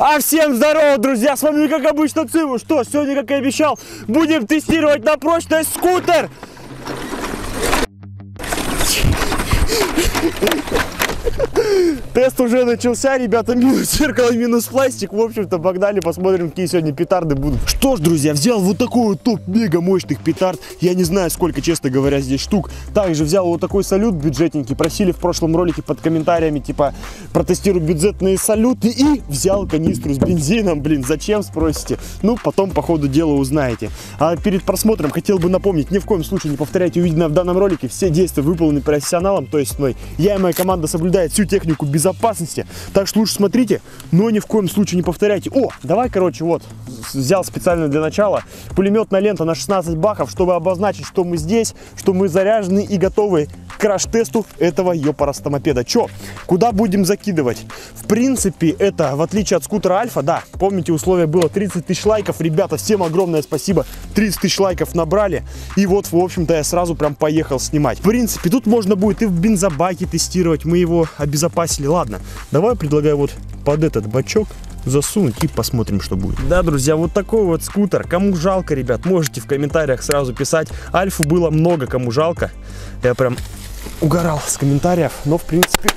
А всем здорово, друзья! С вами, как обычно, Циву. Что, сегодня, как и обещал, будем тестировать на прочность скутер. Тест уже начался, ребята, минус зеркало, минус пластик. В общем-то, погнали, посмотрим, какие сегодня петарды будут. Что ж, друзья, взял вот такой вот топ мега мощных петард. Я не знаю, сколько, честно говоря, здесь штук. Также взял вот такой салют бюджетненький. Просили в прошлом ролике под комментариями, типа, протестирую бюджетные салюты. И взял канистру с бензином. Блин, зачем, спросите? Ну, потом, по ходу дела, узнаете. А перед просмотром хотел бы напомнить, ни в коем случае не повторяйте увиденное в данном ролике. Все действия выполнены профессионалом, то есть мной. Я и моя команда соблюдает всю технику безопасности. Так что лучше смотрите, но ни в коем случае не повторяйте. О, давай, короче, вот, взял специально для начала пулеметная лента на 16 бахов, чтобы обозначить, что мы здесь, что мы заряжены и готовы краш-тесту этого ёпарастомопеда. Чё, куда будем закидывать? В принципе, это, в отличие от скутера Альфа, да, помните, условие было 30 тысяч лайков. Ребята, всем огромное спасибо. 30 тысяч лайков набрали. И вот, в общем-то, я сразу прям поехал снимать. В принципе, тут можно будет и в бензобаке тестировать. Мы его обезопасили. Ладно, давай предлагаю вот под этот бачок засунуть и посмотрим, что будет. Да, друзья, вот такой вот скутер. Кому жалко, ребят, можете в комментариях сразу писать. Альфу было много, кому жалко. Я прям угорал с комментариев, но в принципе...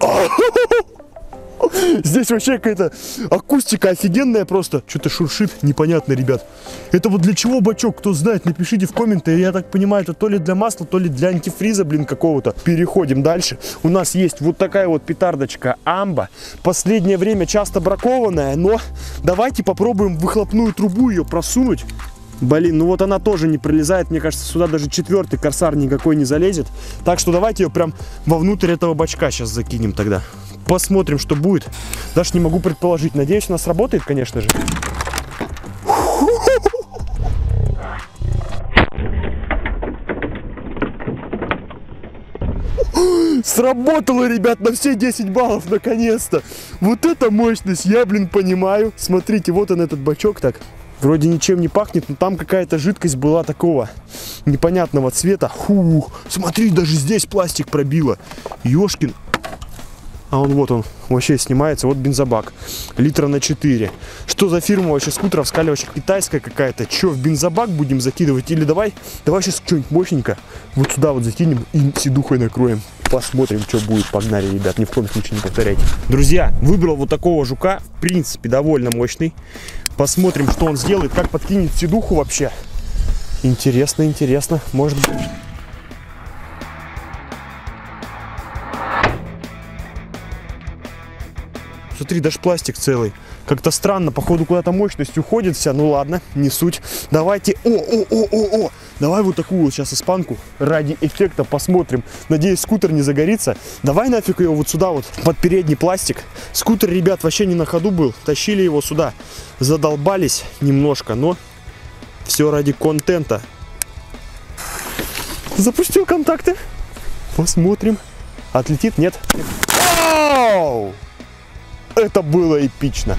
Здесь вообще какая-то акустика офигенная просто. Что-то шуршит, непонятно, ребят. Это вот для чего бачок, кто знает, напишите в комменты. Я так понимаю, это то ли для масла, то ли для антифриза, блин, какого-то. Переходим дальше. У нас есть вот такая вот петардочка Амба. Последнее время часто бракованная, но давайте попробуем выхлопную трубу ее просунуть. Блин, ну вот она тоже не пролезает. Мне кажется, сюда даже четвертый корсар никакой не залезет. Так что давайте ее прям вовнутрь этого бачка сейчас закинем тогда. Посмотрим, что будет. Даже не могу предположить. Надеюсь, у нас работает, конечно же. Сработало, ребят, на все 10 баллов, наконец-то. Вот это мощность, я, блин, понимаю. Смотрите, вот он этот бачок так. Вроде ничем не пахнет, но там какая-то жидкость была такого непонятного цвета. Фу, смотри, даже здесь пластик пробило. Ёшкин. А он вот он, вообще снимается. Вот бензобак. Литра на 4. Что за фирма вообще скутеров? Сказали, вообще китайская какая-то. Че, в бензобак будем закидывать? Или давай, давай сейчас что-нибудь мощненько вот сюда вот закинем и сидухой накроем. Посмотрим, что будет. Погнали, ребят. Ни в коем случае не повторяйте. Друзья, выбрал вот такого жука. В принципе, довольно мощный. Посмотрим, что он сделает. Как подкинет сидуху вообще. Интересно, интересно. Может быть... Смотри, даже пластик целый. Как-то странно, походу куда-то мощность уходит вся. Ну ладно, не суть. Давайте, о, о, о, о, о. Давай вот такую вот сейчас испанку ради эффекта посмотрим. Надеюсь, скутер не загорится. Давай нафиг ее вот сюда вот, под передний пластик. Скутер, ребят, вообще не на ходу был. Тащили его сюда. Задолбались немножко, но все ради контента. Запустил контакты. Посмотрим. Отлетит? Нет? Вау! Это было эпично.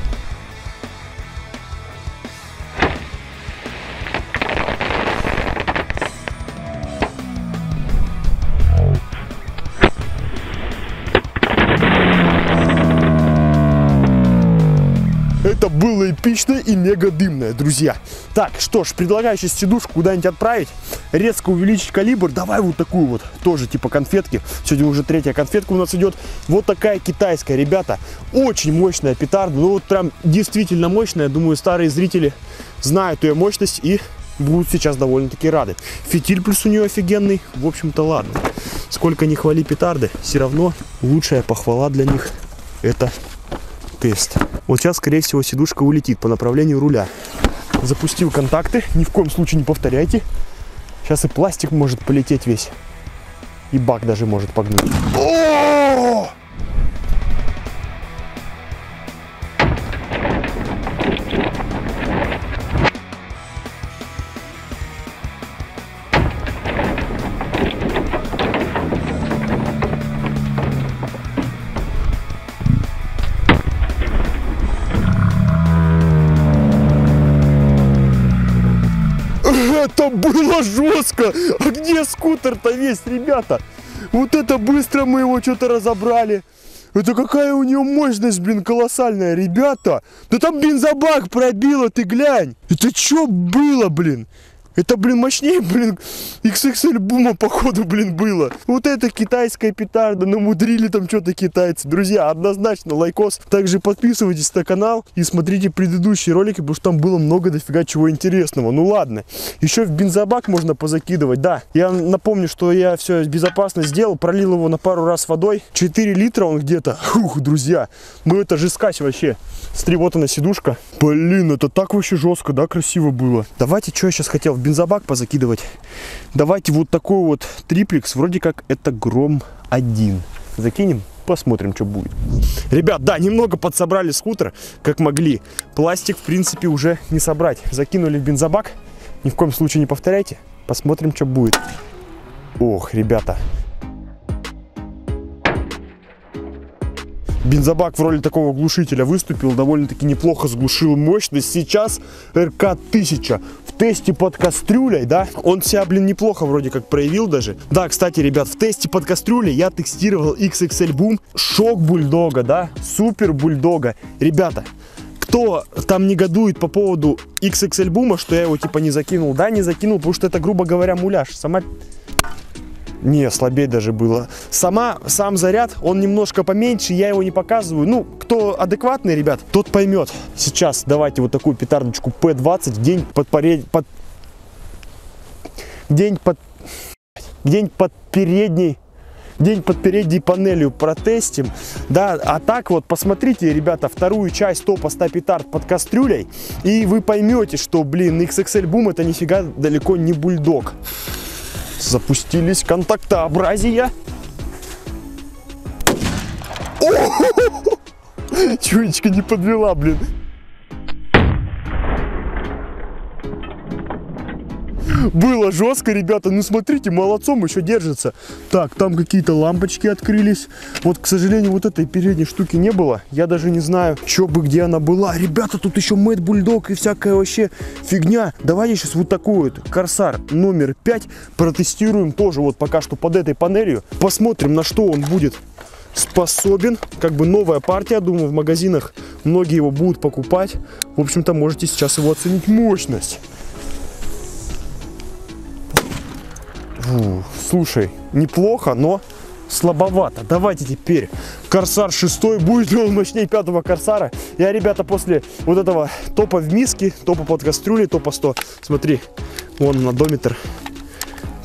Эпично и мега дымное, друзья. Так, что ж, предлагаю сейчас сидушку куда-нибудь отправить, резко увеличить калибр. Давай вот такую вот, тоже типа конфетки. Сегодня уже третья конфетка у нас идет. Вот такая китайская, ребята. Очень мощная петарда, ну вот прям действительно мощная. Думаю, старые зрители знают ее мощность и будут сейчас довольно-таки рады. Фитиль плюс у нее офигенный. В общем-то, ладно. Сколько не хвали петарды, все равно лучшая похвала для них это тест. Вот сейчас, скорее всего, сидушка улетит по направлению руля. Запустил контакты. Ни в коем случае не повторяйте. Сейчас и пластик может полететь весь. И бак даже может погнуть. О! Было жестко! А где скутер-то весь, ребята? Вот это быстро мы его что-то разобрали. Это какая у нее мощность, блин, колоссальная, ребята. Да там бензобак пробило, ты глянь. Это что было, блин? Это, блин, мощнее, блин, XXL бума, походу, блин, было. Вот это китайская петарда, намудрили там что-то китайцы. Друзья, однозначно лайкос. Также подписывайтесь на канал и смотрите предыдущие ролики, потому что там было много дофига чего интересного. Ну ладно, еще в бензобак можно позакидывать, да. Я напомню, что я все безопасно сделал, пролил его на пару раз водой. 4 литра он где-то. Ух, друзья, ну это жескать вообще. Смотри, вот она сидушка. Блин, это так вообще жестко, да, красиво было. Давайте, что я сейчас хотел бензобак позакидывать. Давайте вот такой вот триплекс, вроде как это Гром 1. Закинем, посмотрим, что будет. Ребят, да, немного подсобрали скутер, как могли. Пластик, в принципе, уже не собрать. Закинули в бензобак. Ни в коем случае не повторяйте. Посмотрим, что будет. Ох, ребята, Бензобак в роли такого глушителя выступил, довольно-таки неплохо сглушил мощность. Сейчас РК-1000 в тесте под кастрюлей, да, он себя, блин, неплохо вроде как проявил даже. Да, кстати, ребят, в тесте под кастрюлей я тестировал XXL Boom, шок бульдога, да, супер бульдога. Ребята, кто там негодует по поводу XXL Boom, что я его типа не закинул, да, не закинул, потому что это, грубо говоря, муляж. Сама не, слабее даже было. Сама, сам заряд, он немножко поменьше, я его не показываю. Ну, кто адекватный, ребят, тот поймет. Сейчас давайте вот такую петардочку P20, день под перед... под... День под... День под передней день под передней панелью протестим. Да, а так вот, посмотрите, ребята, вторую часть топа 100 петард под кастрюлей, и вы поймете, что, блин, XXL Boom это нифига далеко не бульдог запустились контактообразия. Чуечка не подвела, блин. Было жестко, ребята. Ну, смотрите, молодцом еще держится. Так, там какие-то лампочки открылись. Вот, к сожалению, вот этой передней штуки не было. Я даже не знаю, что бы, где она была. Ребята, тут еще Мэтт Бульдог и всякая вообще фигня. Давайте сейчас вот такой вот Корсар номер 5 протестируем тоже вот пока что под этой панелью. Посмотрим, на что он будет способен. Как бы новая партия, думаю, в магазинах многие его будут покупать. В общем-то, можете сейчас его оценить мощность. Фу, слушай, неплохо, но слабовато. Давайте теперь Корсар 6 будет ли он мощнее пятого Корсара. Я, ребята, после вот этого топа в миске, топа под кастрюлей, топа 100, смотри, вон надометр.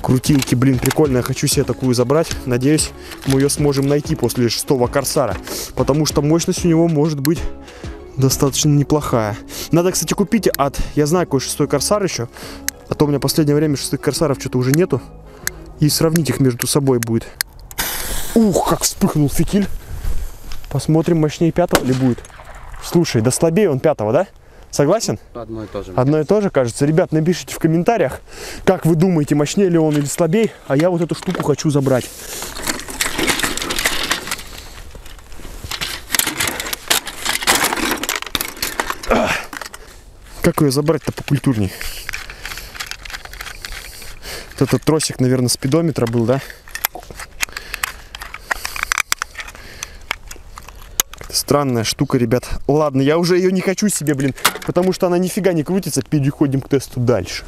Крутилки, блин, прикольно, хочу себе такую забрать. Надеюсь, мы ее сможем найти после шестого Корсара. Потому что мощность у него может быть достаточно неплохая. Надо, кстати, купить от... Я знаю, какой шестой Корсар еще. А то у меня в последнее время шестых Корсаров что-то уже нету и сравнить их между собой будет. Ух, как вспыхнул фитиль. Посмотрим, мощнее пятого ли будет. Слушай, да слабее он пятого, да? Согласен? Одно и то же. Одно и то же, кажется. Ребят, напишите в комментариях, как вы думаете, мощнее ли он или слабее. А я вот эту штуку хочу забрать. Как ее забрать-то покультурней? Вот этот тросик, наверное, спидометра был, да? Странная штука, ребят. Ладно, я уже ее не хочу себе, блин, потому что она нифига не крутится. Переходим к тесту дальше.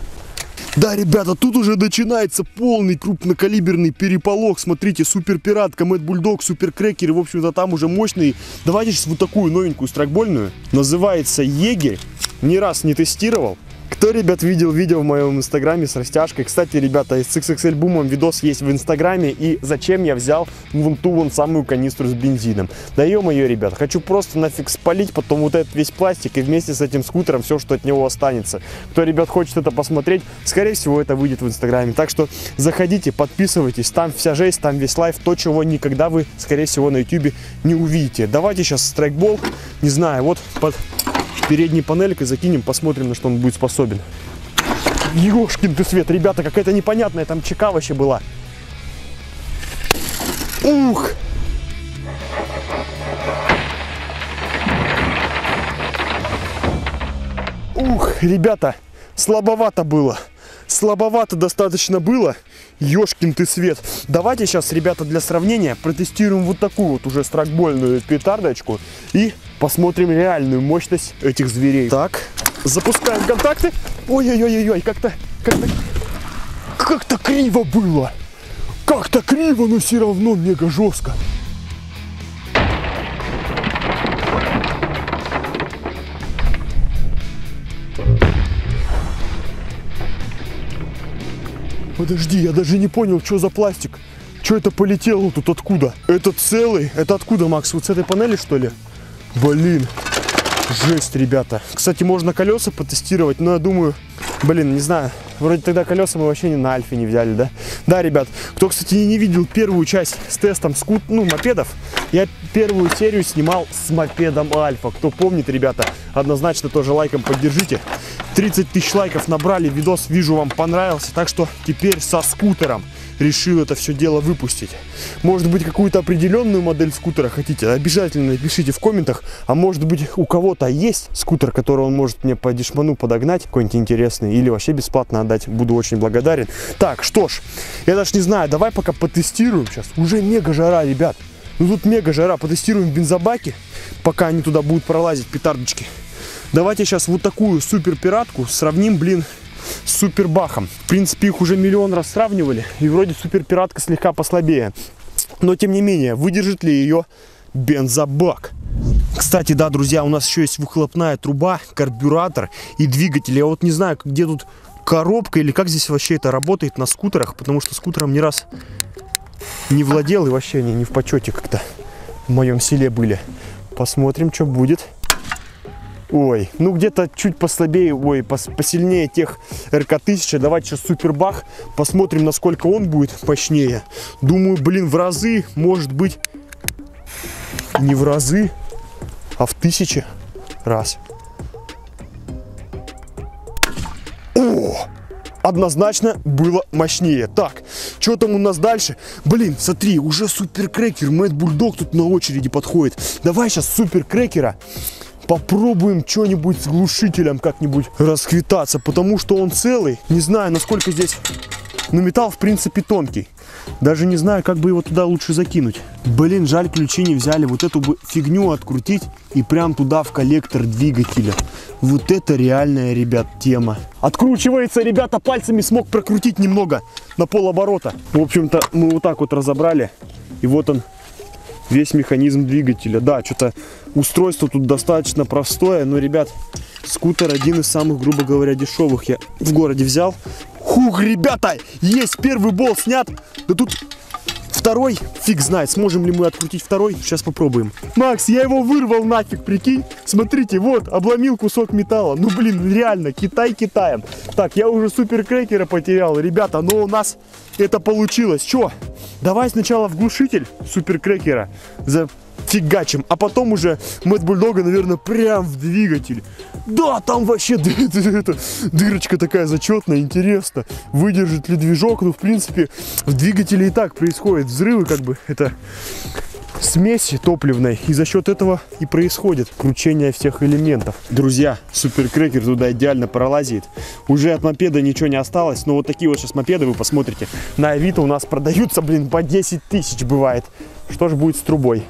Да, ребята, тут уже начинается полный крупнокалиберный переполох. Смотрите, супер пиратка, Мэтт Бульдог, супер в общем-то, там уже мощный. Давайте сейчас вот такую новенькую страйкбольную. Называется Егерь. Ни раз не тестировал. Кто, ребят, видел видео в моем инстаграме с растяжкой? Кстати, ребята, с XXL бумом видос есть в инстаграме. И зачем я взял вон ту вон самую канистру с бензином? Да ё-моё, ребят, хочу просто нафиг спалить потом вот этот весь пластик и вместе с этим скутером все, что от него останется. Кто, ребят, хочет это посмотреть, скорее всего, это выйдет в инстаграме. Так что заходите, подписывайтесь, там вся жесть, там весь лайф, то, чего никогда вы, скорее всего, на ютубе не увидите. Давайте сейчас страйкбол, не знаю, вот под передней панелькой закинем, посмотрим, на что он будет способен. Ёшкин ты свет, ребята, какая-то непонятная там чека вообще была. Ух! Ух, ребята, слабовато было. Слабовато достаточно было. Ёшкин ты свет. Давайте сейчас, ребята, для сравнения протестируем вот такую вот уже стракбольную петардочку и посмотрим реальную мощность этих зверей. Так, запускаем контакты. Ой-ой-ой-ой, как-то, как-то, как-то криво было. Как-то криво, но все равно мега жестко. Подожди, я даже не понял, что за пластик. Что это полетело тут откуда? Это целый? Это откуда, Макс? Вот с этой панели, что ли? Блин, жесть, ребята. Кстати, можно колеса потестировать, но я думаю, блин, не знаю. Вроде тогда колеса мы вообще не на Альфе не взяли, да? Да, ребят, кто, кстати, не видел первую часть с тестом скут, ну, мопедов, я первую серию снимал с мопедом Альфа. Кто помнит, ребята, однозначно тоже лайком поддержите. 30 тысяч лайков набрали, видос, вижу, вам понравился. Так что теперь со скутером решил это все дело выпустить. Может быть, какую-то определенную модель скутера хотите, обязательно напишите в комментах. А может быть, у кого-то есть скутер, который он может мне по дешману подогнать, какой-нибудь интересный, или вообще бесплатно отдать. Буду очень благодарен. Так, что ж, я даже не знаю, давай пока потестируем сейчас. Уже мега жара, ребят. Ну тут мега жара. Потестируем бензобаки, пока они туда будут пролазить, петардочки. Давайте сейчас вот такую супер пиратку сравним, блин, с супер бахом. В принципе, их уже миллион раз сравнивали, и вроде супер пиратка слегка послабее. Но тем не менее, выдержит ли ее бензобак? Кстати, да, друзья, у нас еще есть выхлопная труба, карбюратор и двигатель. Я вот не знаю, где тут коробка или как здесь вообще это работает на скутерах, потому что скутером не раз не владел и вообще они не в почете как-то в моем селе были. Посмотрим, что будет. Ой, ну где-то чуть послабее, ой, пос, посильнее тех РК-1000. Давайте сейчас супербах, посмотрим, насколько он будет мощнее. Думаю, блин, в разы, может быть, не в разы, а в тысячи раз. О! Однозначно было мощнее. Так, что там у нас дальше? Блин, смотри, уже суперкрекер, Мэтт Бульдог тут на очереди подходит. Давай сейчас суперкрекера попробуем что-нибудь с глушителем как-нибудь расквитаться, потому что он целый. Не знаю, насколько здесь... Но металл, в принципе, тонкий. Даже не знаю, как бы его туда лучше закинуть. Блин, жаль, ключи не взяли. Вот эту бы фигню открутить и прям туда в коллектор двигателя. Вот это реальная, ребят, тема. Откручивается, ребята, пальцами смог прокрутить немного на полоборота. В общем-то, мы вот так вот разобрали. И вот он, весь механизм двигателя. Да, что-то устройство тут достаточно простое, но, ребят, скутер один из самых, грубо говоря, дешевых я в городе взял. Хух, ребята, есть первый болт снят. Да тут второй, фиг знает, сможем ли мы открутить второй. Сейчас попробуем. Макс, я его вырвал нафиг, прикинь. Смотрите, вот, обломил кусок металла. Ну, блин, реально, Китай Китаем. Так, я уже суперкрекера потерял, ребята, но у нас это получилось. Че? Давай сначала в глушитель суперкрекера зафигачим, а потом уже Мэтт Бульдога, наверное, прям в двигатель. Да, там вообще дырочка такая зачетная, интересно. Выдержит ли движок? Ну, в принципе, в двигателе и так происходят взрывы, как бы, это смеси топливной. И за счет этого и происходит кручение всех элементов. Друзья, суперкрекер туда идеально пролазит. Уже от мопеда ничего не осталось. Но вот такие вот сейчас мопеды вы посмотрите. На Авито у нас продаются, блин, по 10 тысяч бывает. Что же будет с трубой?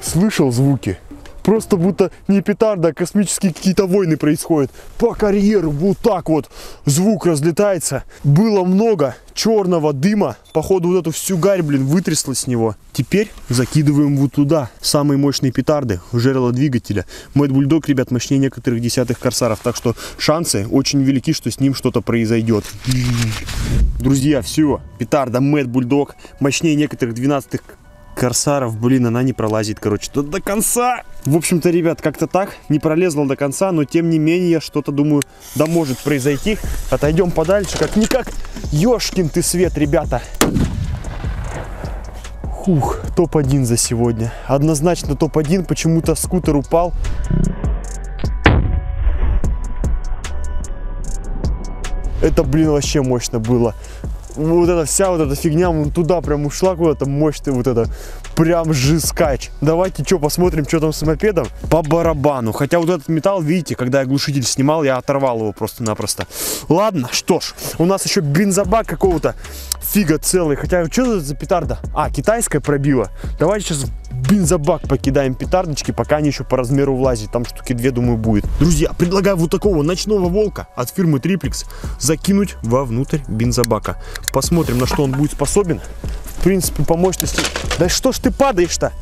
Слышал звуки? Просто будто не петарда, а космические какие-то войны происходят. По карьеру вот так вот звук разлетается. Было много черного дыма. Походу вот эту всю гарь, блин, вытрясло с него. Теперь закидываем вот туда самые мощные петарды, жерло двигателя. Мэтт Бульдог, ребят, мощнее некоторых десятых корсаров. Так что шансы очень велики, что с ним что-то произойдет. Друзья, все. Петарда Мэтт Бульдог мощнее некоторых 12 корсаров, блин, она не пролазит, короче, тут до конца. В общем-то, ребят, как-то так, не пролезла до конца, но тем не менее, что-то, думаю, да может произойти. Отойдем подальше, как-никак, ёшкин ты свет, ребята. Хух, топ-1 за сегодня. Однозначно топ-1, почему-то скутер упал. Это, блин, вообще мощно было. Вот эта вся вот эта фигня туда прям ушла куда-то мощный вот это прям жескач. Давайте что, посмотрим, что там с мопедом по барабану. Хотя вот этот металл, видите, когда я глушитель снимал, я оторвал его просто-напросто. Ладно, что ж, у нас еще бензобак какого-то фига целый. Хотя, что это за петарда? А, китайская пробила. Давайте сейчас бензобак покидаем петардочки, пока они еще по размеру влазят. Там штуки две, думаю, будет. Друзья, предлагаю вот такого ночного волка от фирмы Triplex закинуть вовнутрь бензобака. Посмотрим, на что он будет способен. В принципе, по мощности... Да что ж ты падаешь-то?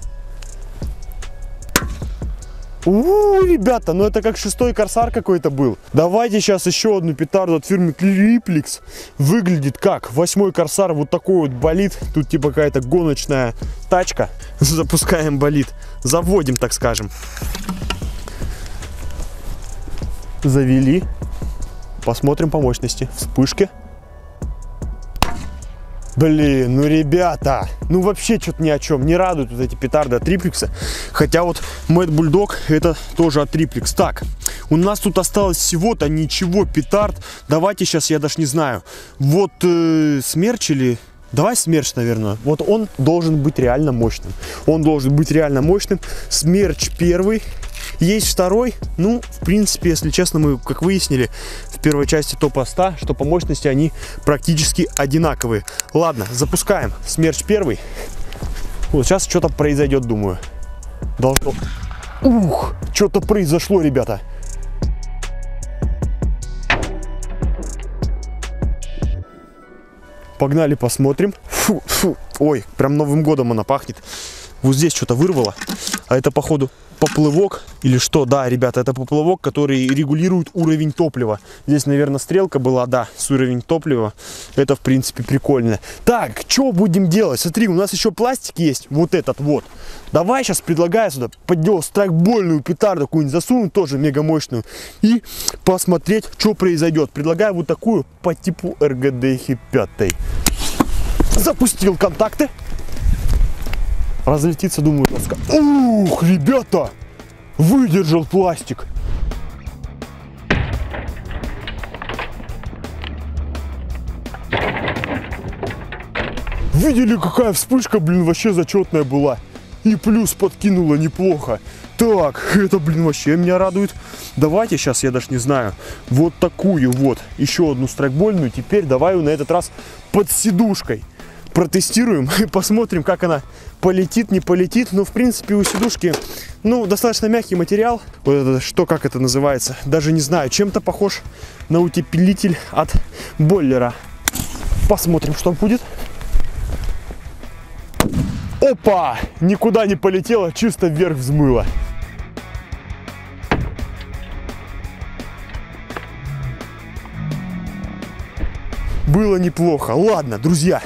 У, ребята, ну это как шестой корсар какой-то был. Давайте сейчас еще одну петарду от фирмы Triplex. Выглядит как восьмой корсар, вот такой вот болит. Тут типа какая-то гоночная тачка. Запускаем болит. Заводим, так скажем. Завели. Посмотрим по мощности. Вспышки. Блин, ну ребята, ну вообще что-то ни о чем. Не радуют вот эти петарды от триплекса. Хотя вот Мэтт Бульдог это тоже от триплекс. Так, у нас тут осталось всего-то ничего петард. Давайте сейчас, я даже не знаю. Вот э, смерч или... Давай смерч, наверное. Вот он должен быть реально мощным. Он должен быть реально мощным. Смерч первый. Есть второй, ну, в принципе, если честно, мы, как выяснили первой части топа 100, что по мощности они практически одинаковые. Ладно, запускаем. Смерч первый. Вот сейчас что-то произойдет, думаю. Должно... Ух, что-то произошло, ребята. Погнали, посмотрим. Фу, фу. Ой, прям Новым годом она пахнет. Вот здесь что-то вырвало. А это, походу, поплывок или что? Да, ребята, это поплывок, который регулирует уровень топлива. Здесь, наверное, стрелка была, да, с уровень топлива. Это, в принципе, прикольно. Так, что будем делать? Смотри, у нас еще пластик есть, вот этот вот. Давай сейчас предлагаю сюда подделать страйкбольную петарду какую-нибудь засунуть, тоже мега мощную. И посмотреть, что произойдет. Предлагаю вот такую по типу РГД 5. Запустил контакты разлетится, думаю, доска. Ух, ребята, выдержал пластик. Видели, какая вспышка, блин, вообще зачетная была. И плюс подкинула неплохо. Так, это, блин, вообще меня радует. Давайте сейчас, я даже не знаю, вот такую вот, еще одну страйкбольную. Теперь давай на этот раз под сидушкой протестируем и посмотрим, как она полетит, не полетит. Но, в принципе, у сидушки, ну, достаточно мягкий материал. Вот это, что, как это называется, даже не знаю. Чем-то похож на утеплитель от бойлера. Посмотрим, что будет. Опа! Никуда не полетело, чисто вверх взмыло. Было неплохо. Ладно, друзья,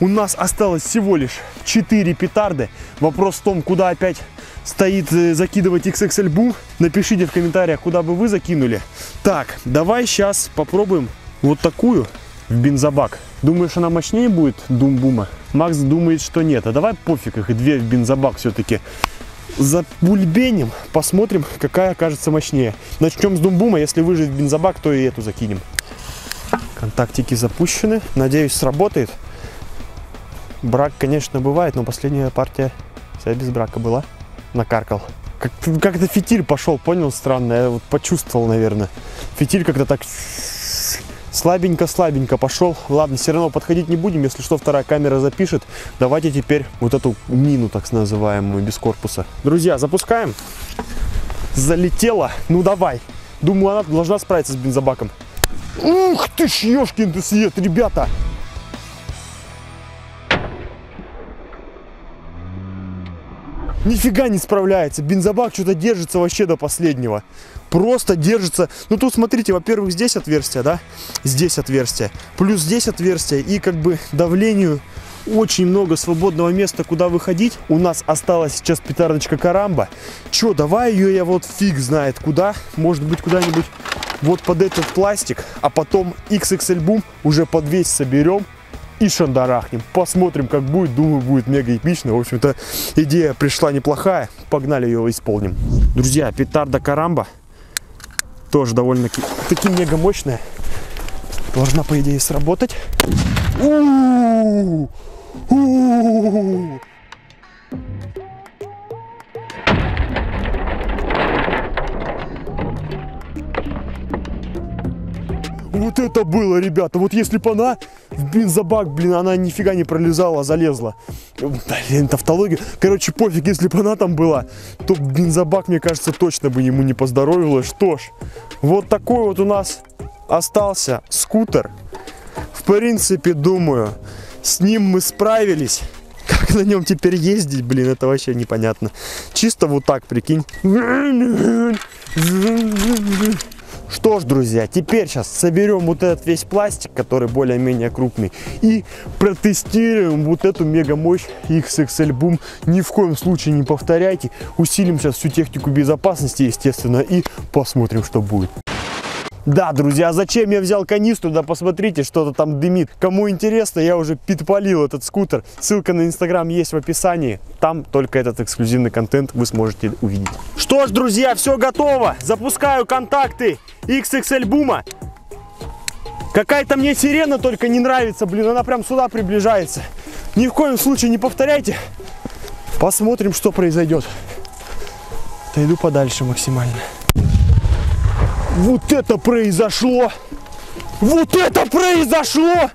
у нас осталось всего лишь 4 петарды. Вопрос в том, куда опять стоит э, закидывать XXL Boom. Напишите в комментариях, куда бы вы закинули. Так, давай сейчас попробуем вот такую в бензобак. Думаешь, она мощнее будет Думбума? Макс думает, что нет. А давай пофиг их, две в бензобак все-таки забульбеним, посмотрим, какая окажется мощнее. Начнем с Думбума, если выжить в бензобак, то и эту закинем. Контактики запущены, надеюсь, сработает. Брак, конечно, бывает, но последняя партия вся без брака была. Накаркал. Как, как-то фитиль пошел, понял, странно. Я вот почувствовал, наверное. Фитиль как-то так слабенько-слабенько пошел. Ладно, все равно подходить не будем. Если что, вторая камера запишет. Давайте теперь вот эту мину, так называемую, без корпуса. Друзья, запускаем. Залетела. Ну, давай. Думаю, она должна справиться с бензобаком. Ух ты ж, ешкин ты свет, ребята. Нифига не справляется. Бензобак что-то держится вообще до последнего. Просто держится. Ну тут смотрите, во-первых, здесь отверстие, да? Здесь отверстие. Плюс здесь отверстие. И как бы давлению очень много свободного места, куда выходить. У нас осталась сейчас петардочка карамба. Че, давай ее я вот фиг знает куда. Может быть куда-нибудь вот под этот пластик. А потом XXL Boom уже под весь соберем и шандарахнем. Посмотрим, как будет. Думаю, будет мега эпично. В общем-то, идея пришла неплохая. Погнали ее исполним. Друзья, петарда Карамба тоже довольно-таки мега мощная. Должна, по идее, сработать. У-у-у! У-у-у! Вот это было, ребята. Вот если бы она в бензобак, блин, она нифига не пролезала, залезла. Блин, тавтология. Короче, пофиг, если бы она там была, то бензобак, мне кажется, точно бы ему не поздоровилось. Что ж, вот такой вот у нас остался скутер. В принципе, думаю, с ним мы справились. Как на нем теперь ездить, блин, это вообще непонятно. Чисто вот так, прикинь. Что ж, друзья, теперь сейчас соберем вот этот весь пластик, который более-менее крупный, и протестируем вот эту мега мощь XXL Boom. Ни в коем случае не повторяйте. Усилим сейчас всю технику безопасности, естественно, и посмотрим, что будет. Да, друзья, зачем я взял канистру? Да посмотрите, что-то там дымит. Кому интересно, я уже подпалил этот скутер. Ссылка на инстаграм есть в описании. Там только этот эксклюзивный контент вы сможете увидеть. Что ж, друзья, все готово. Запускаю контакты XXL Бума. Какая-то мне сирена только не нравится, блин, она прям сюда приближается. Ни в коем случае не повторяйте. Посмотрим, что произойдет. Отойду подальше максимально. Вот это произошло! Вот это произошло!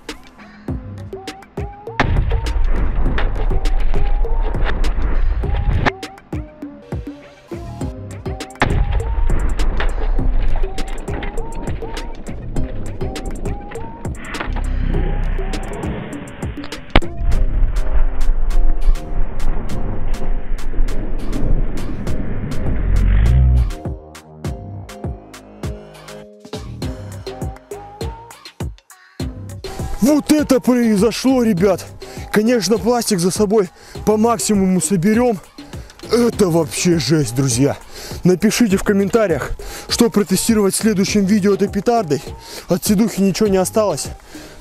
Это произошло, ребят. Конечно, пластик за собой по максимуму соберем. Это вообще жесть, друзья. Напишите в комментариях, что протестировать в следующем видео этой петардой. От седухи ничего не осталось.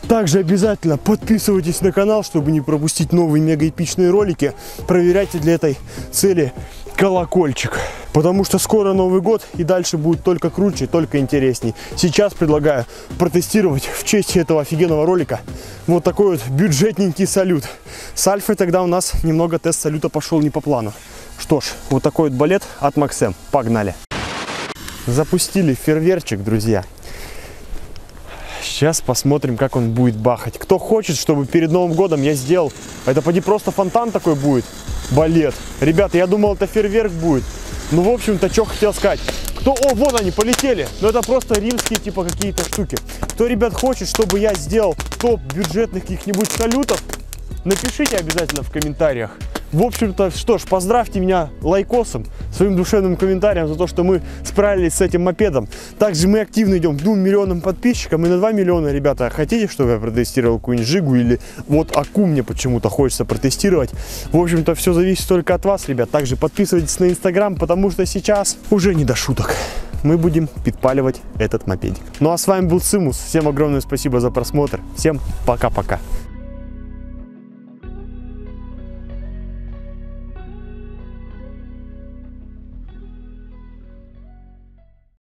Также обязательно подписывайтесь на канал, чтобы не пропустить новые мега эпичные ролики. Проверяйте для этой цели колокольчик. Потому что скоро Новый год и дальше будет только круче, только интересней. Сейчас предлагаю протестировать в честь этого офигенного ролика вот такой вот бюджетненький салют. С Альфой тогда у нас немного тест салюта пошел не по плану. Что ж, вот такой вот балет от Максим. Погнали! Запустили фейерверчик, друзья. Сейчас посмотрим, как он будет бахать. Кто хочет, чтобы перед Новым годом я сделал... Это поди просто фонтан такой будет. Балет. Ребята, я думал, это фейерверк будет. Ну, в общем-то, что хотел сказать. Кто, о, вон они, полетели. Но это просто римские, типа, какие-то штуки. Кто, ребят, хочет, чтобы я сделал топ бюджетных каких-нибудь салютов, напишите обязательно в комментариях. В общем-то, что ж, поздравьте меня лайкосом, своим душевным комментарием за то, что мы справились с этим мопедом. Также мы активно идем к 2 миллионам подписчикам и на 2 миллиона, ребята. Хотите, чтобы я протестировал какую-нибудь Жигу или вот Аку мне почему-то хочется протестировать? В общем-то, все зависит только от вас, ребят. Также подписывайтесь на Инстаграм, потому что сейчас уже не до шуток мы будем подпаливать этот мопедик. Ну а с вами был Симус. Всем огромное спасибо за просмотр. Всем пока-пока.